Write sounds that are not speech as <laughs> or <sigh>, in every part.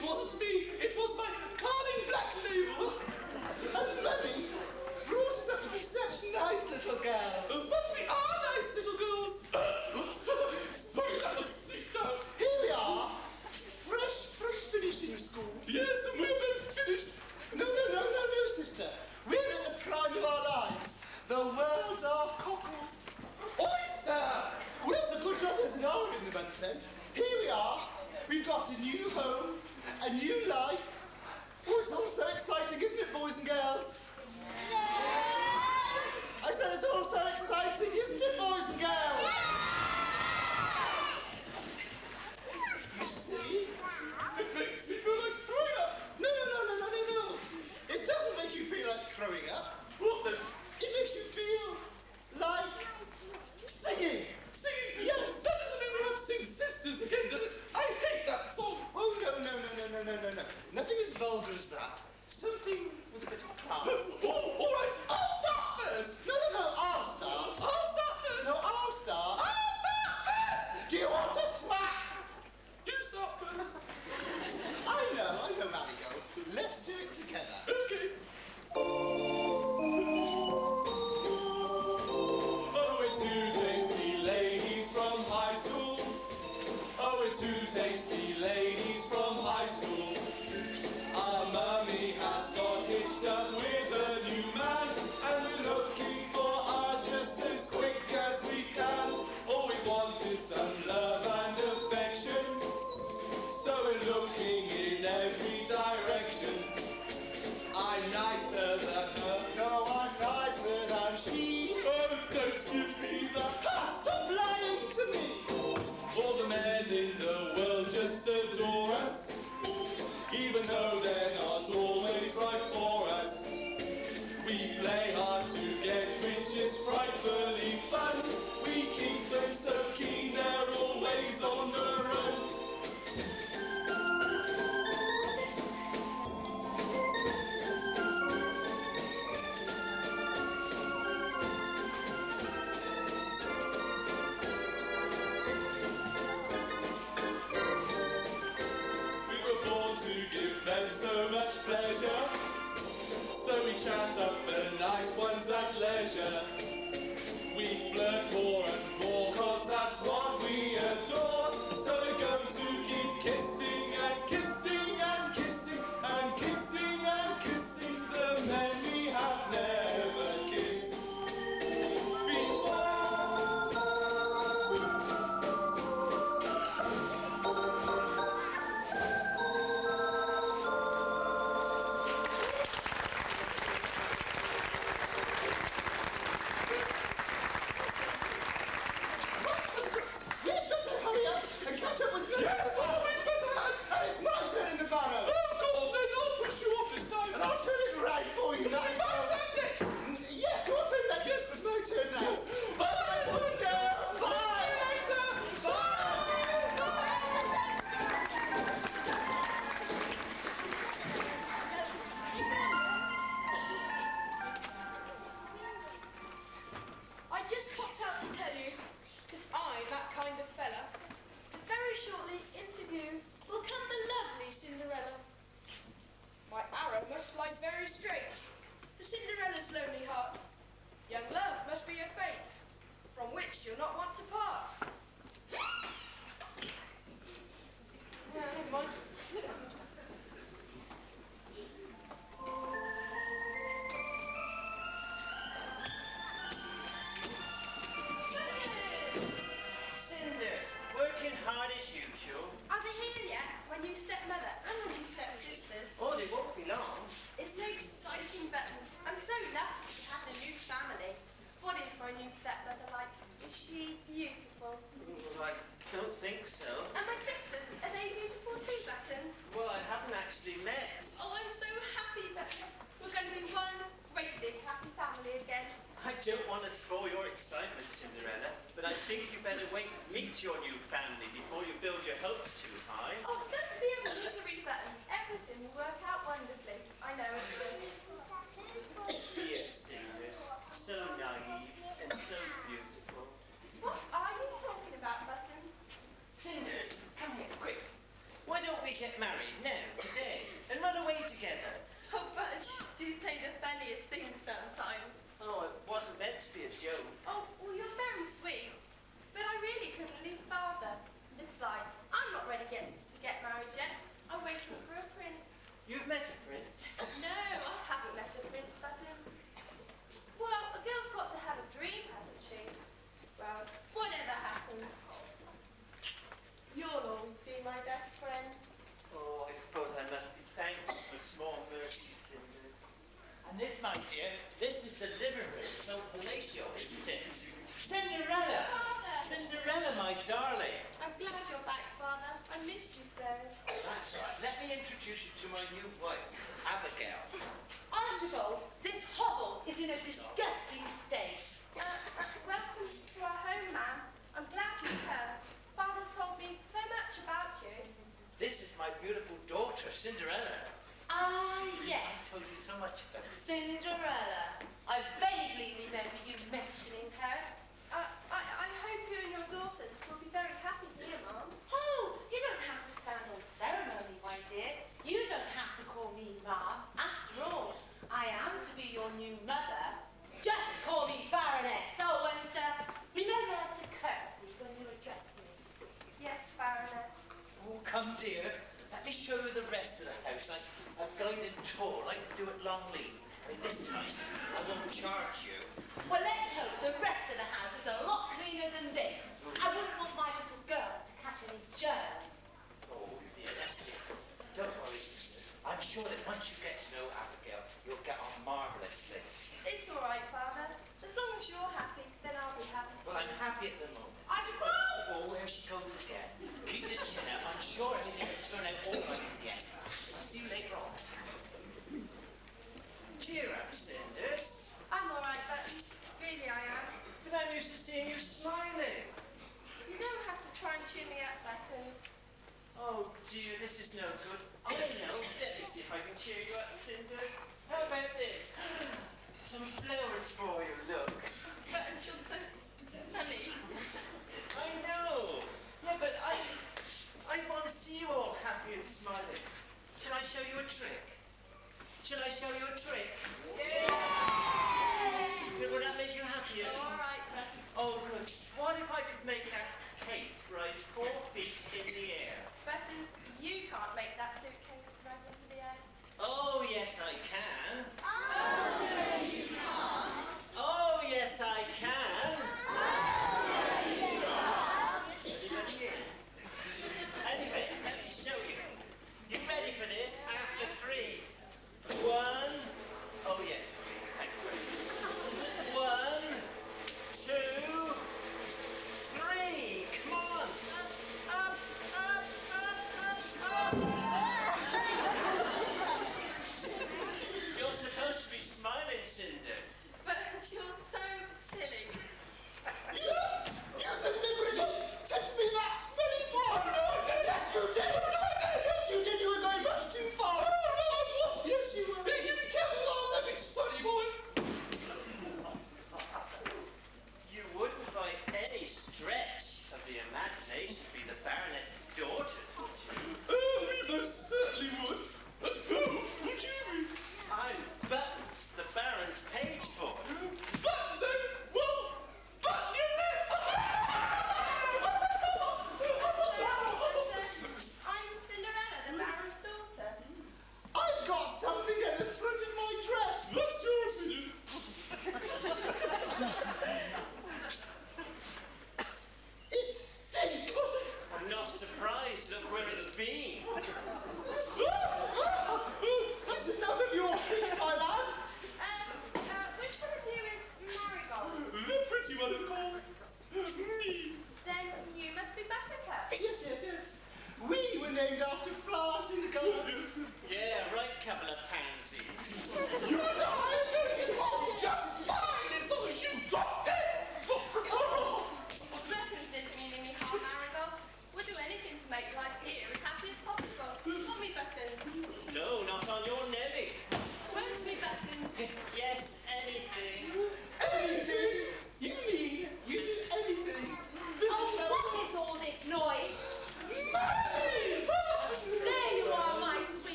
It wasn't me. It working hard as usual. Are they here yet? When you step mother and when you step sisters. Oh, they won't be long. It's no exciting buttons. I'm so lucky to have a new family. What is my new stepmother like? Is she beautiful? Well, I don't think so. And my sisters, are they beautiful too, Buttons? Well, I haven't actually met. Oh, I'm so happy, Buttons. We're going to be one great big happy family again. I don't want to spoil your excitement, Cinderella, but I think you better wait to meet your new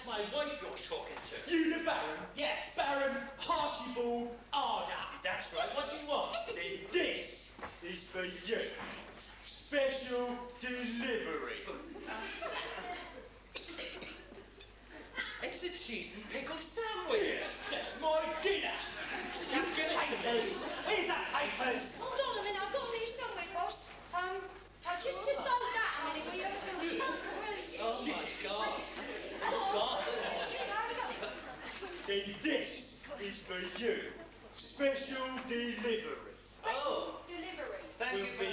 That's my wife you're talking to. You the Baron? Yes. Baron Hartibald Arden. That's right. What do you want? this is for you. Special delivery. <laughs> it's a cheese and pickle sandwich. That's my dinner. Now give it to me. Where's that papers? Hold on a minute. I've got them somewhere, boss. Um, just, just hold that a minute, will you? Oh, my God. then this is for you. Special delivery. Special oh. delivery. Thank you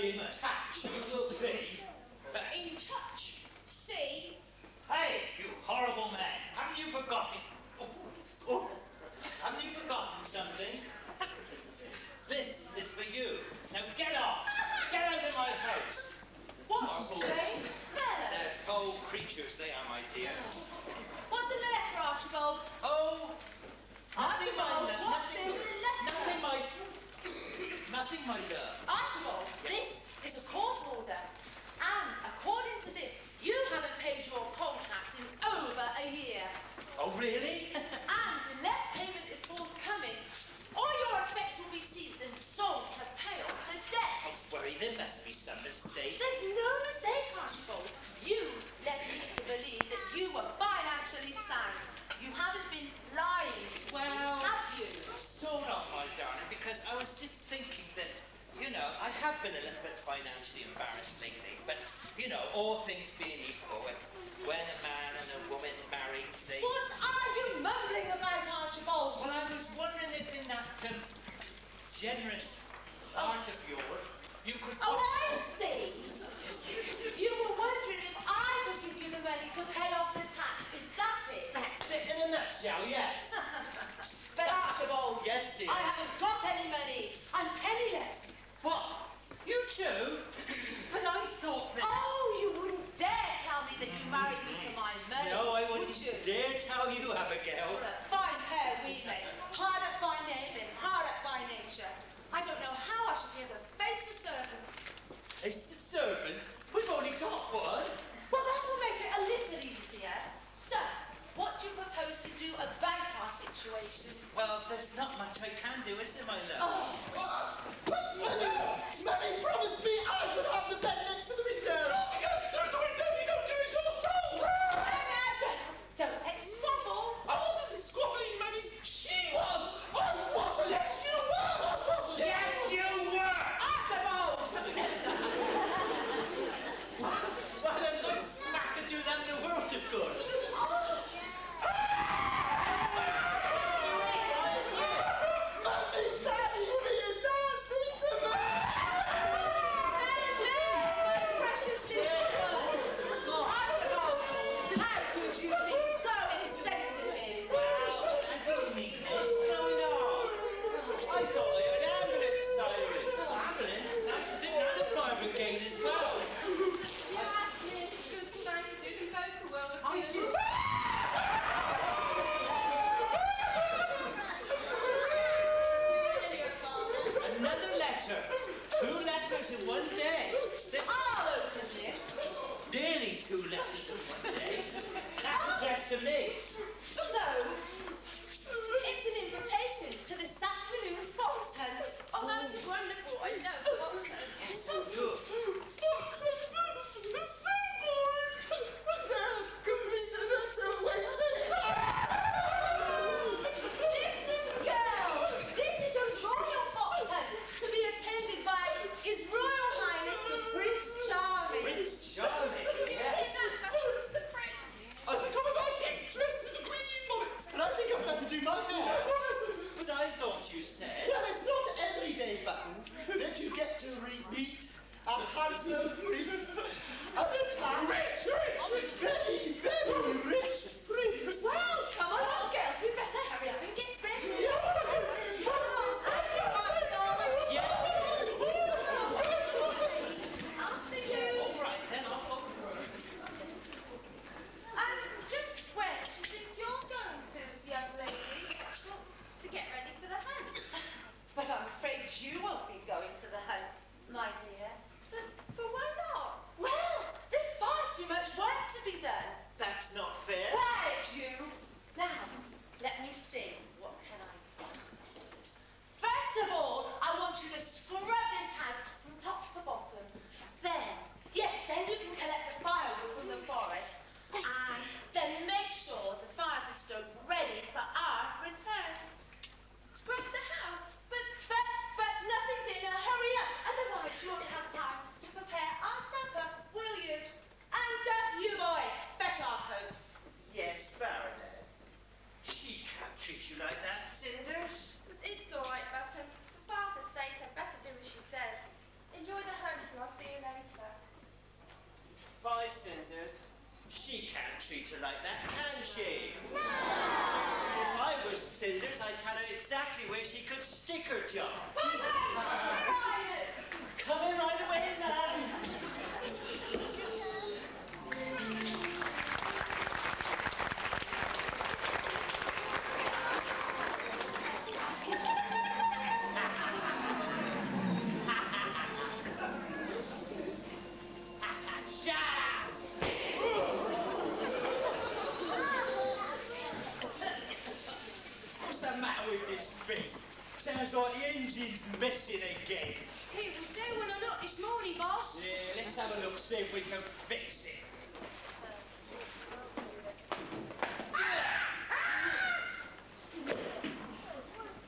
let's see if we can fix it.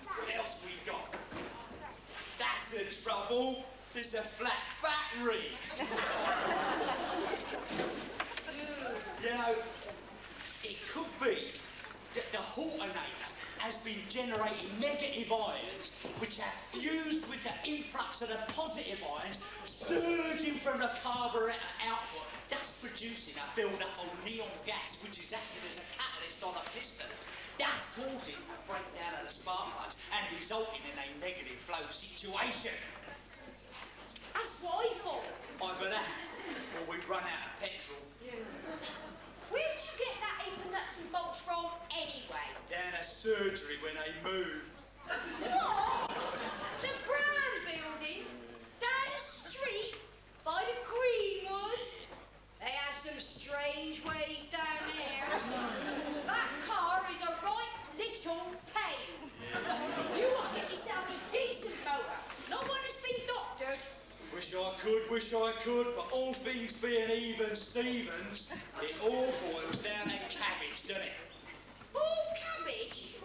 What else we got? That's the trouble. It's a flat battery. you know, it could be that the alternator has been generating negative ions which have fused with the influx of the positive ions surging from the carburetor output, thus producing a build-up of neon gas which is acting as a catalyst on a piston, That's causing a breakdown of the spark plugs and resulting in a negative flow situation. That's what I thought. Either that, or we run out of petrol. Where'd you get that of nuts and bolts from anyway? Down a surgery when they move. What? The Brown Building? Down the street? By the Greenwood? They have some strange ways down there. That car is a right little pain. You want to get yourself a decent motor, not one that's been doctored. Wish I could, wish I could, but all things being even Stevens, it all boils down to cabbage, doesn't it? Oh, cabbage?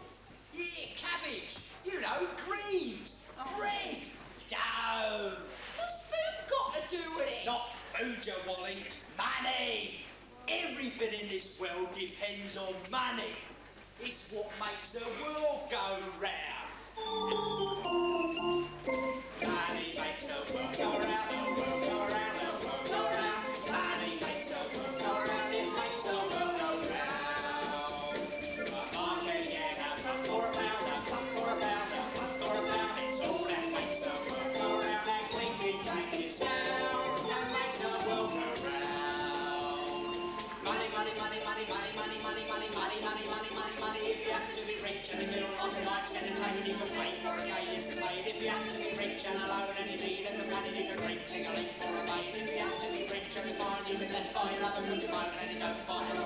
Yeah, cabbage. You know, greens, oh. bread, dough. What's food got to do with it? Not food, you Wally. Money. Everything in this world depends on money. It's what makes the world go round. Money makes the world go round, Oi, la palucci, ma non è già un po'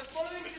the following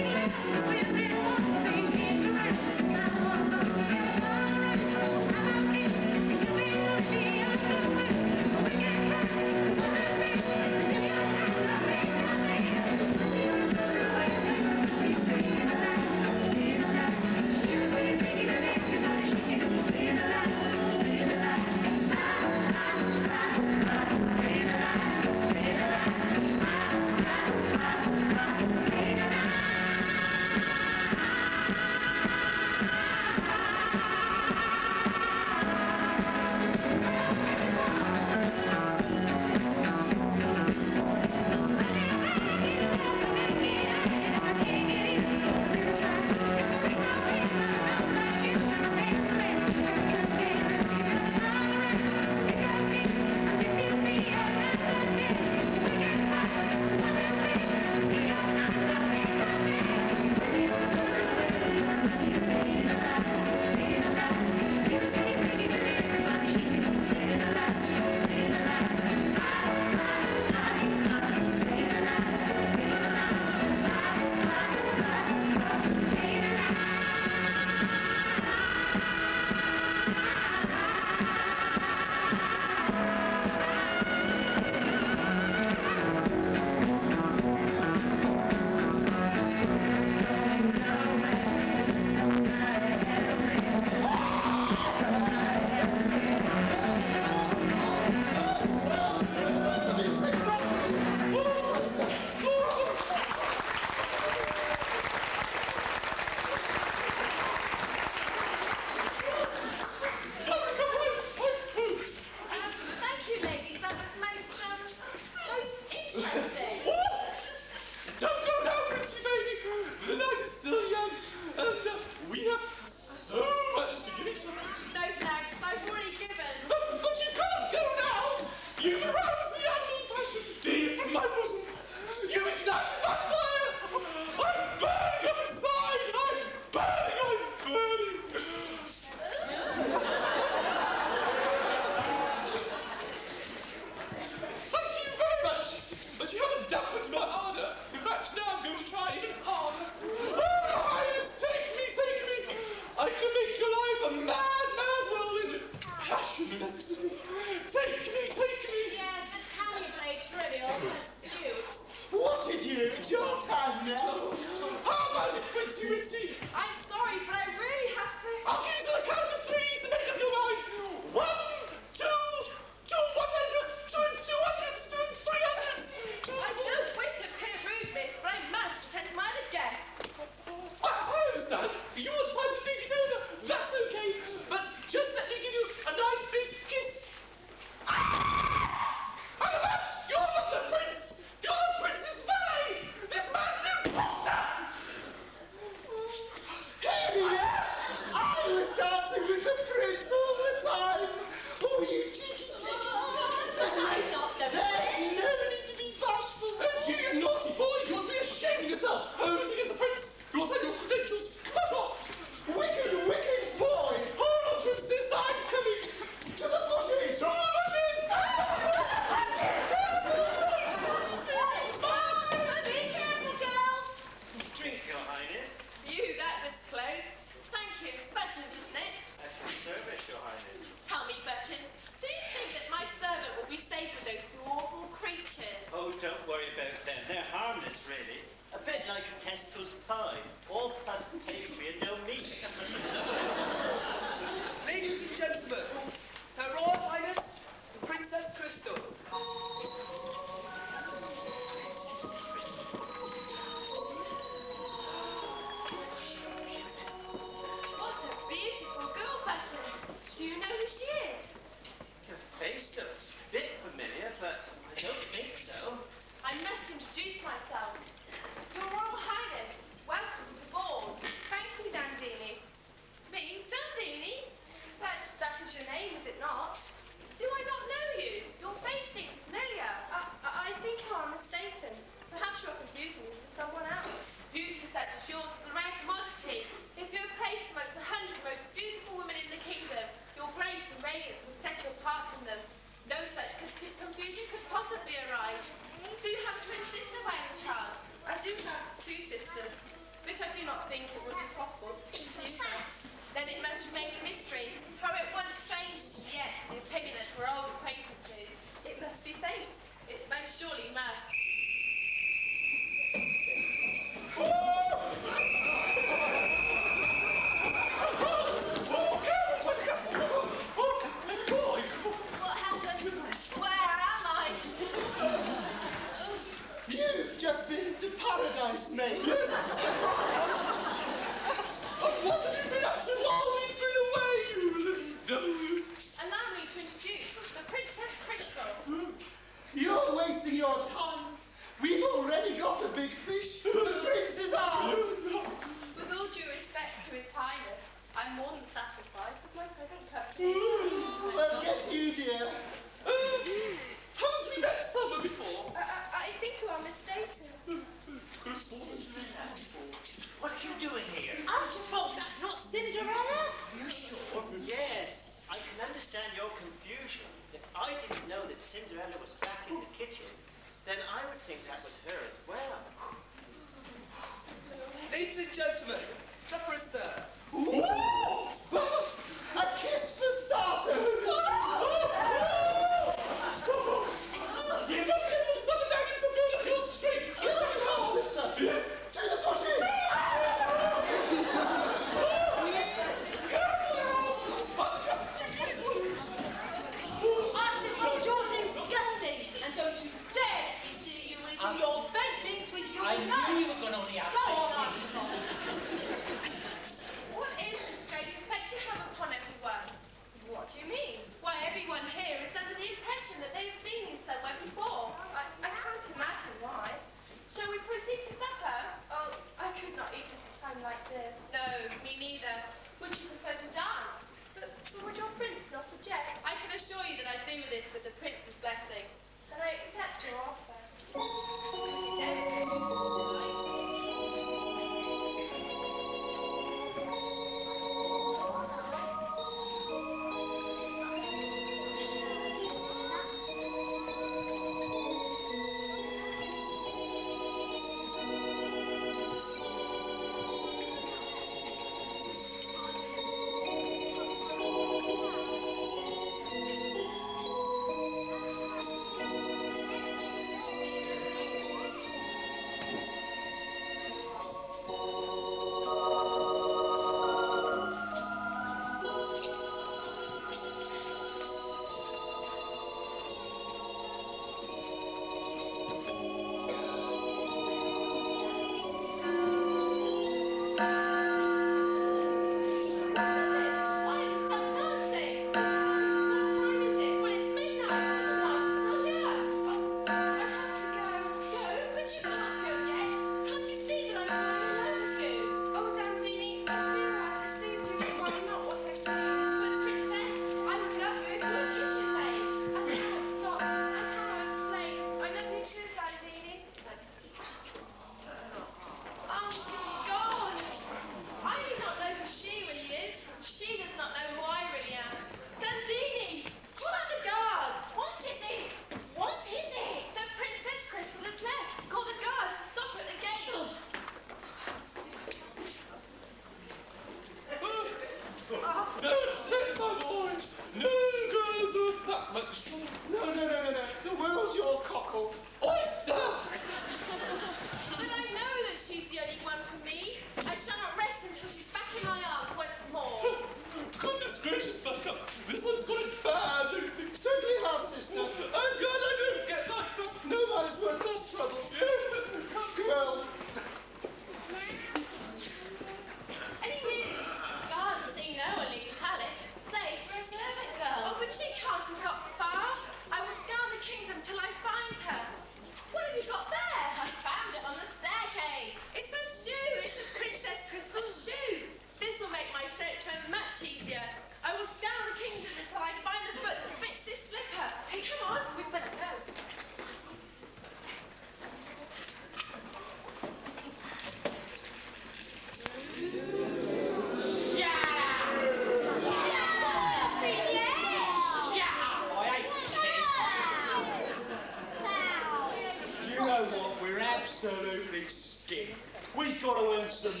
I'll earn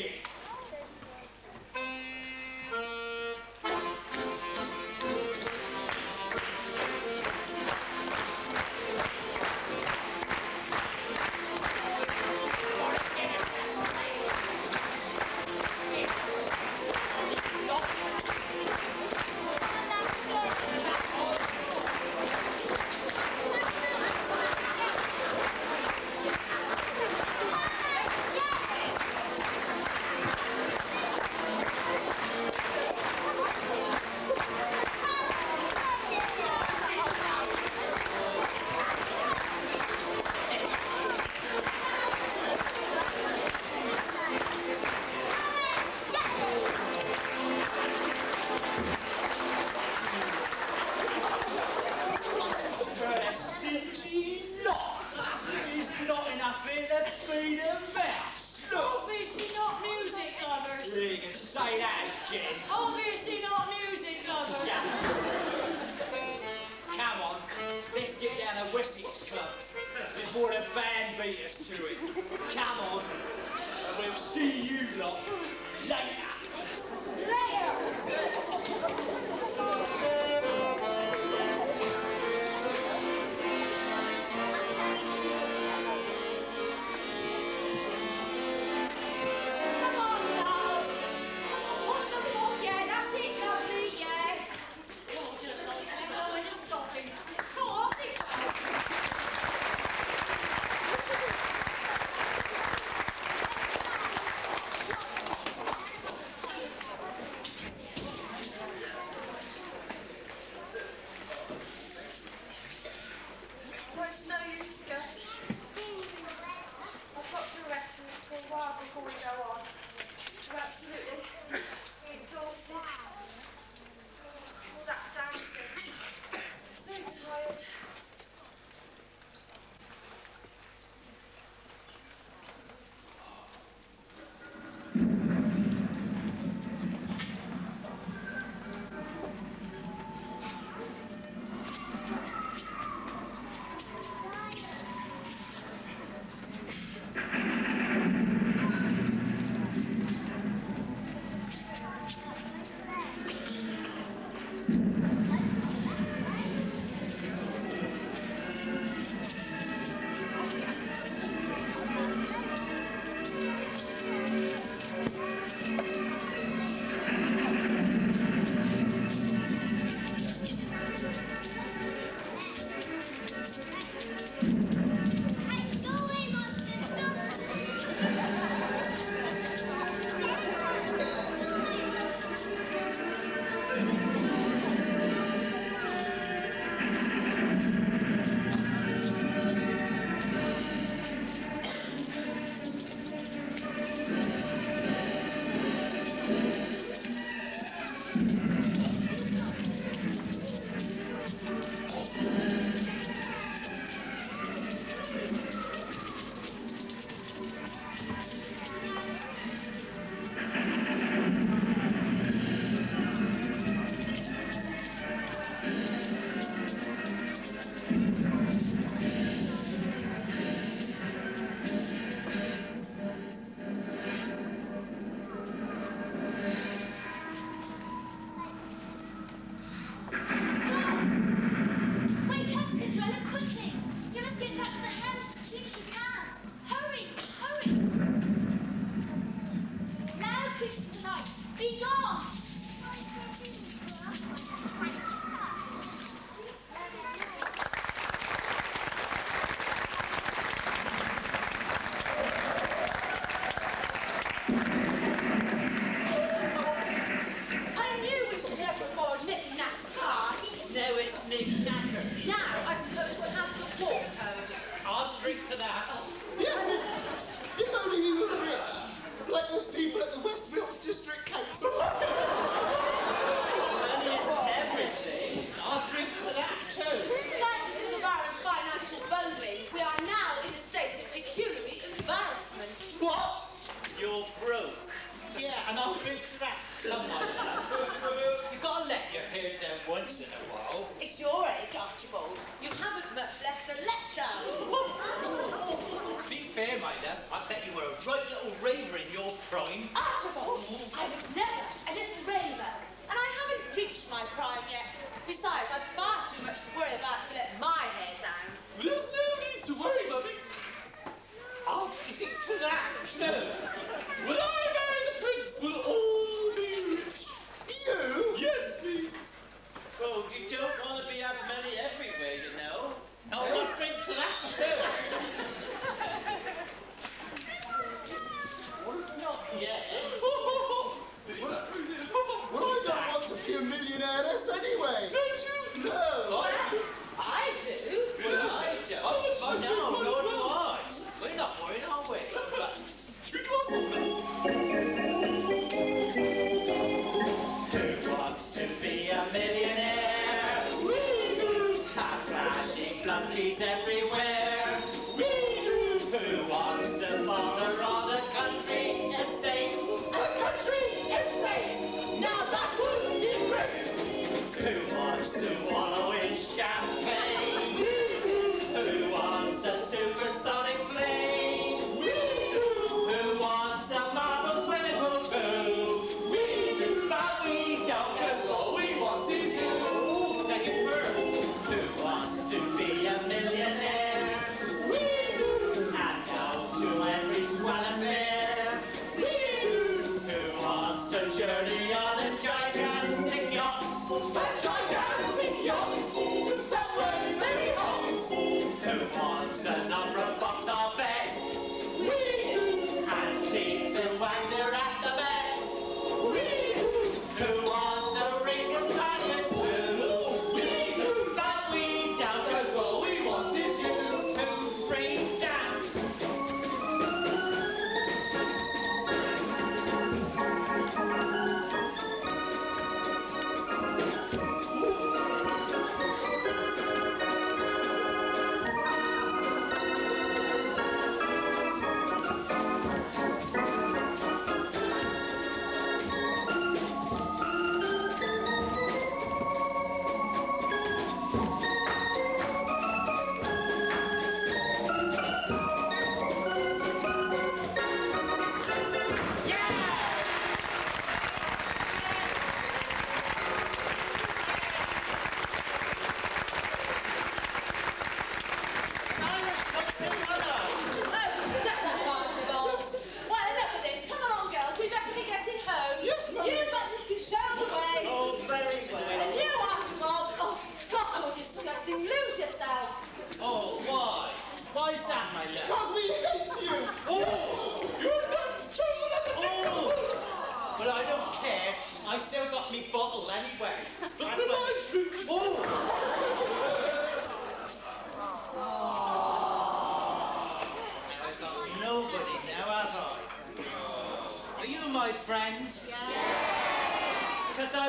us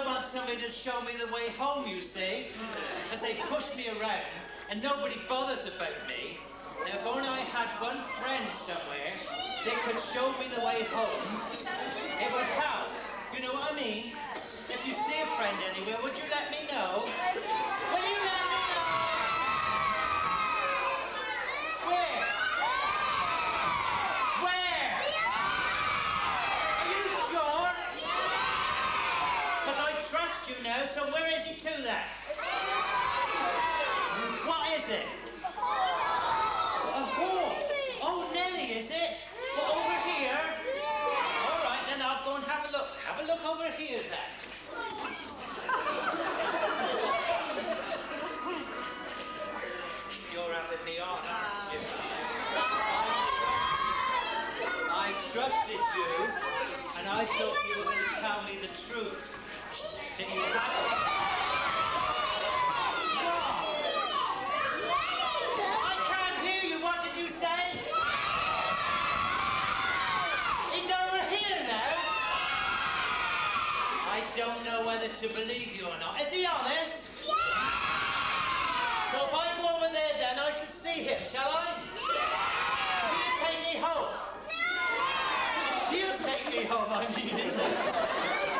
I want somebody to show me the way home, you see, as they push me around and nobody bothers about me. Now, if only I had one friend somewhere that could show me the way home, it would help. You know what I mean? If you see a friend anywhere, would you let I thought you were going to tell me the truth. That you had... don't know whether to believe you or not. Is he honest? Yeah! So if I go over there then, I shall see him, shall I? really home on it?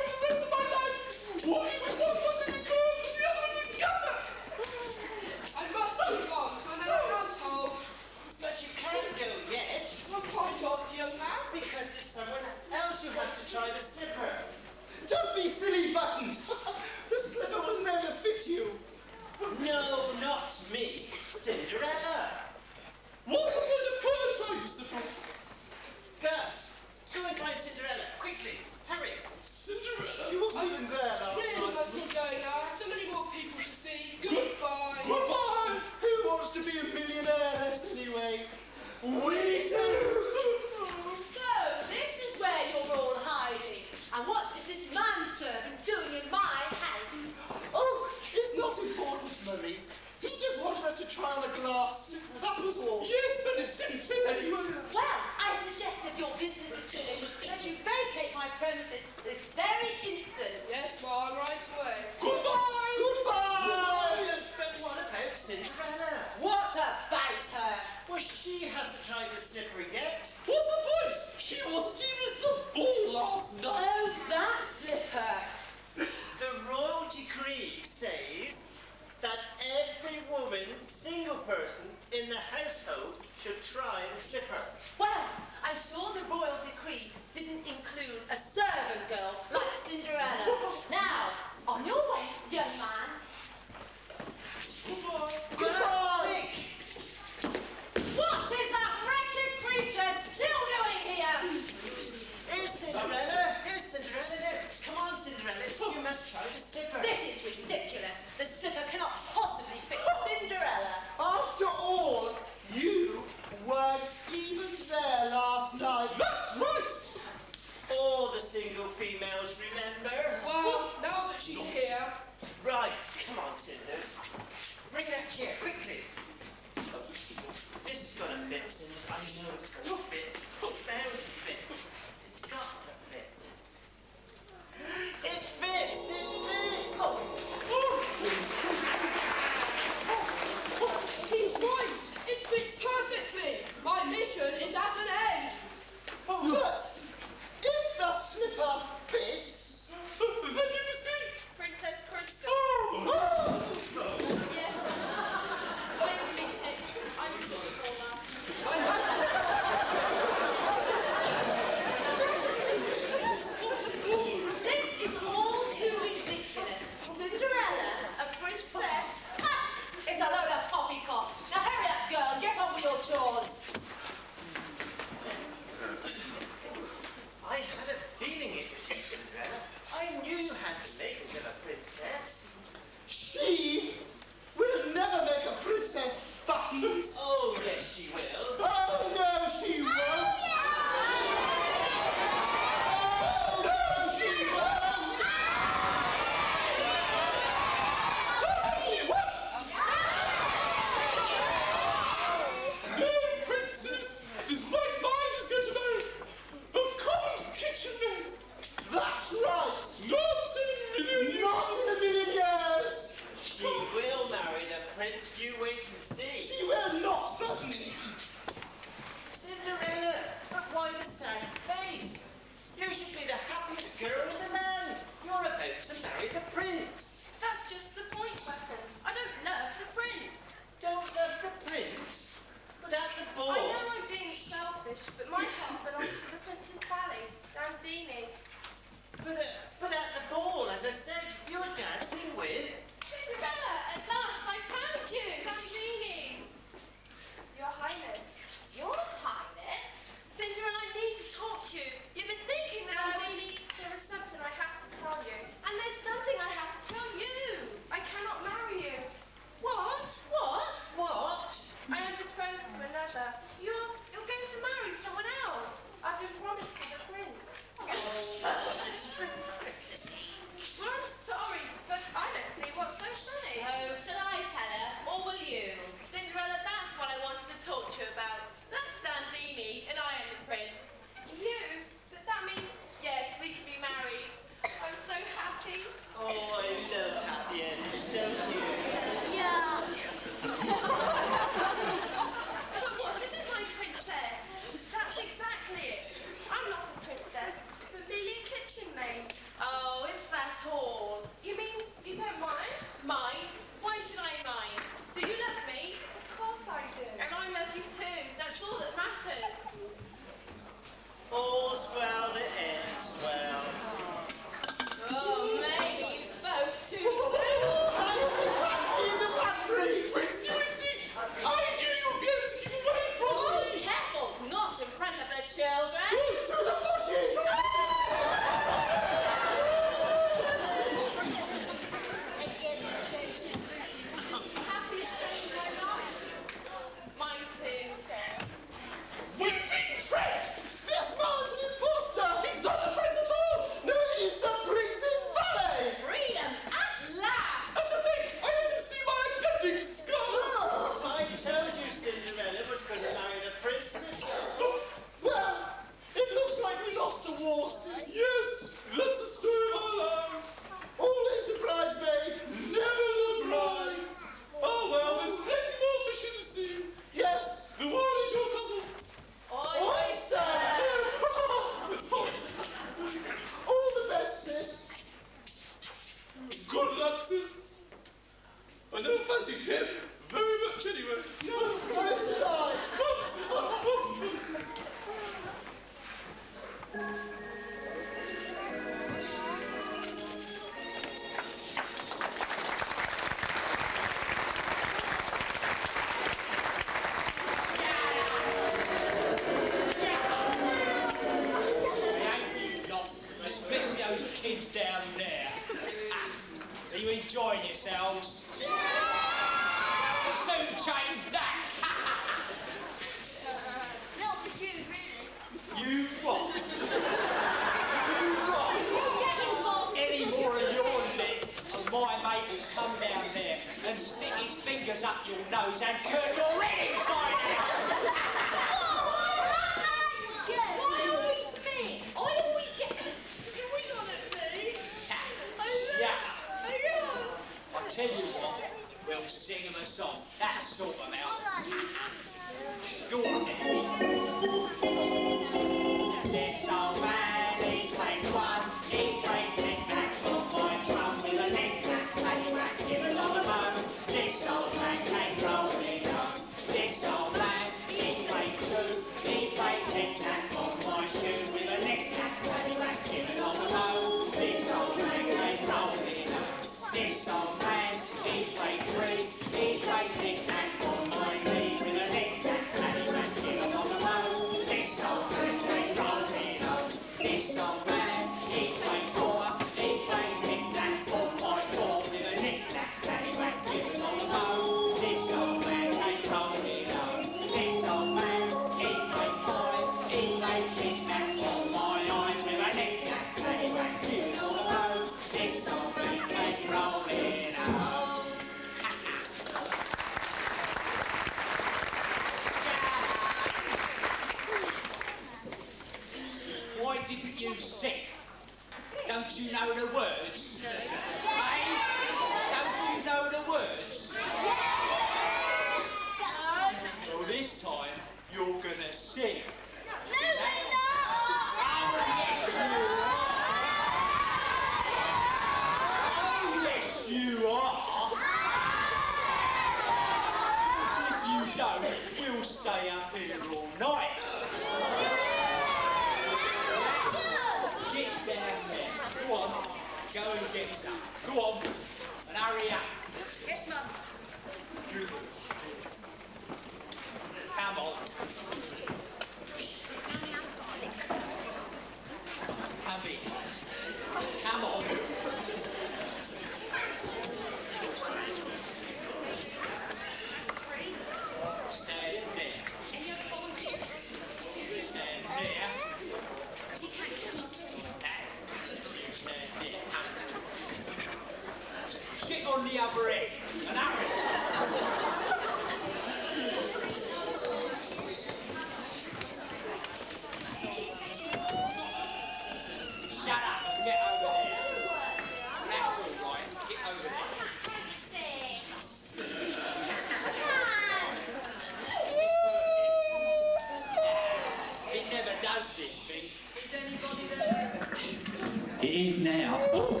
Now. Oh.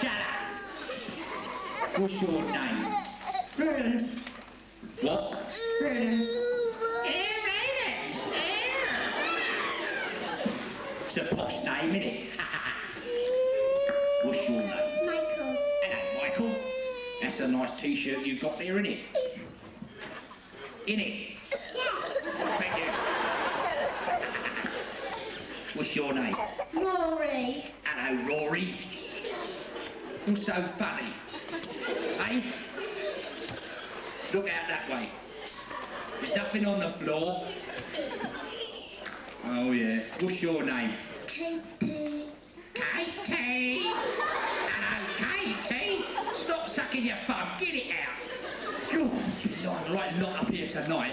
Shut up. What's your name? Prudence. What? Prudence. It's a posh name, isn't it? <laughs> What's your name? Michael. Hello, Michael. That's a nice t-shirt you've got there, isn't it? In it? Thank you. <laughs> What's your name? Rory. Hello, Rory. What's so funny? Hey? Look out that way. There's nothing on the floor. Oh, yeah. What's your name? Katie. Katie! Hello, Katie! Stop sucking your thumb. Get it out. God, I'm right lot up here tonight.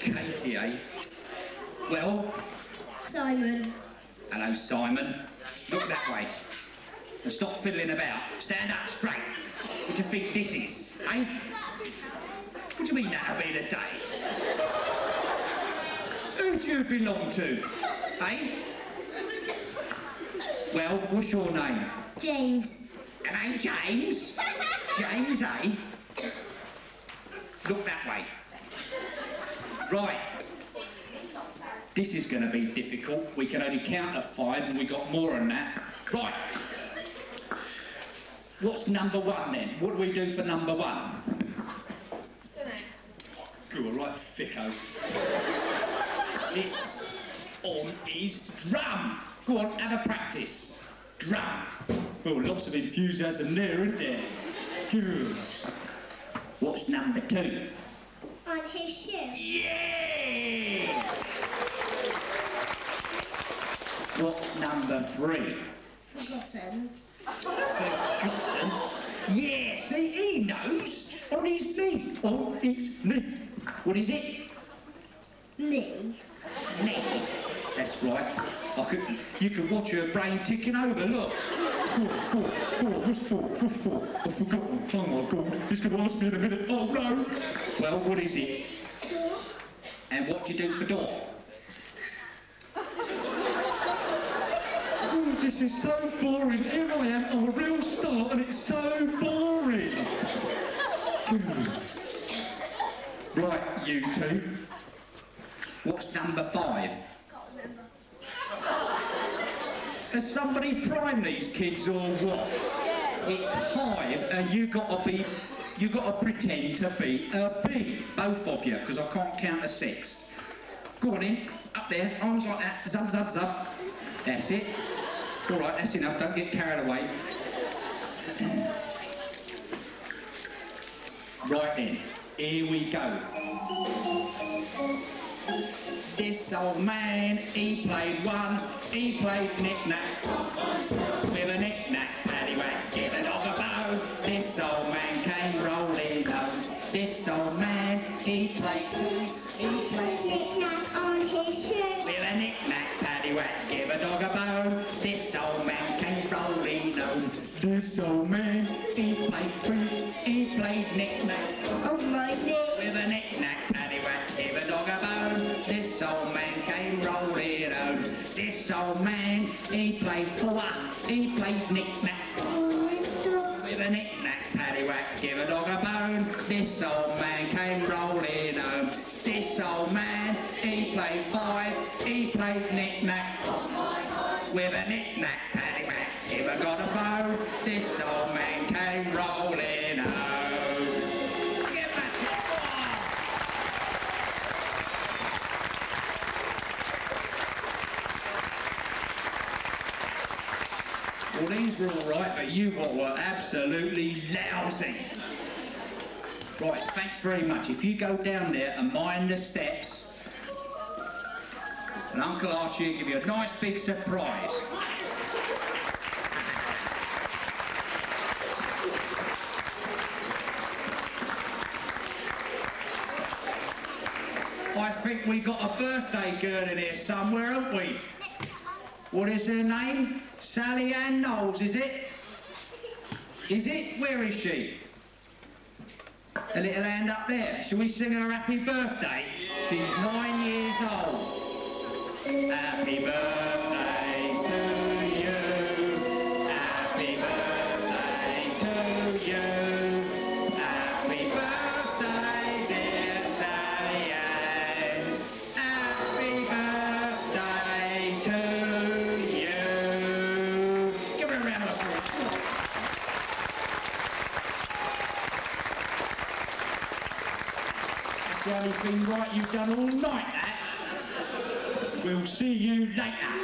Katie, eh? Well, Simon. hello, Simon. Look that way. And stop fiddling about. Stand up straight. What do you think this is, eh? What do you mean that'll be the day? Who do you belong to, eh? Well, what's your name? James. Hello, James. James, eh? Look that way. Right. This is going to be difficult. We can only count to five and we got more than that. Right. What's number one then? What do we do for number one? Good, right, thicko. it's on his drum. Go on, have a practice. Drum. Oh, lots of enthusiasm there, isn't there? Good. What's number two? On his shoe. Yeah! What's number three? Forgotten. Yeah, see, he knows. On his knee. On his knee. What is it? Me. Knee. That's right. I could, you can watch her brain ticking over, look. Four, four, four, what's four, what's four? I've forgotten. Oh my God, he's going to ask me in a minute. Oh no. Well, what is it? And what do you do for door? This is so boring. Here I am, I'm a real star, and it's so boring. Hmm. right, you two. What's number five? Has somebody primed these kids or what? It's five, and you gotta be, you gotta pretend to be a bee, both of you, because I can't count to six. Go on in, up there, arms like that, zub, zub, zub. That's it. All right, that's enough. Don't get carried away. Right then, here we go. This old man, he played one, he played knick-knack. With a knick-knack, paddywhack, give a dog a bone. This old man came rolling home. This old man, he played home. This old man, he played three, he played knick-knack. On my knee. With a knick-knack, paddywhack, give a dog a bone. This old man came rolling home. This old man, he played four, he played knick-knack. With a knick-knack, paddywhack, give a dog a bone. This old man came rolling home. This old man, he played five, he played knick-knack. With a knick-knack, paddywhack, give a got a bone. This old man came rolling home. To Well, these were all right, but you lot were absolutely lousy. Right, thanks very much. If you go down there and mind the steps, and Uncle Archie will give you a nice big surprise. I think we got a birthday girl in here somewhere, haven't we? What is her name? Sally Ann Knowles, is it? Is it? Where is she? A little hand up there. Shall we sing her happy birthday? She's nine years old. Happy birthday right you've done all night, that. We'll see you later.